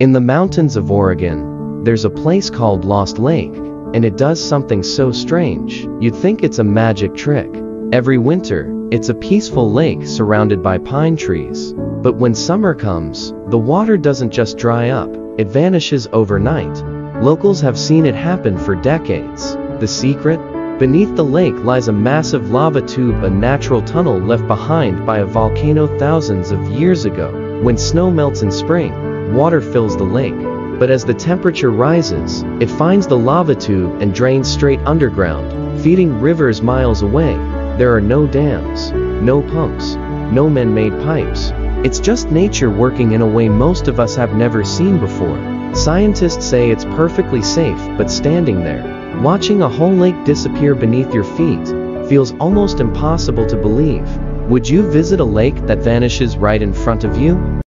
In the mountains of Oregon, there's a place called Lost Lake, and it does something so strange, you'd think it's a magic trick. Every winter, it's a peaceful lake surrounded by pine trees. But when summer comes, the water doesn't just dry up, it vanishes overnight. Locals have seen it happen for decades. The secret? Beneath the lake lies a massive lava tube a natural tunnel left behind by a volcano thousands of years ago. When snow melts in spring, water fills the lake. But as the temperature rises, it finds the lava tube and drains straight underground, feeding rivers miles away. There are no dams, no pumps, no man-made pipes. It's just nature working in a way most of us have never seen before. Scientists say it's perfectly safe, but standing there, watching a whole lake disappear beneath your feet, feels almost impossible to believe. Would you visit a lake that vanishes right in front of you?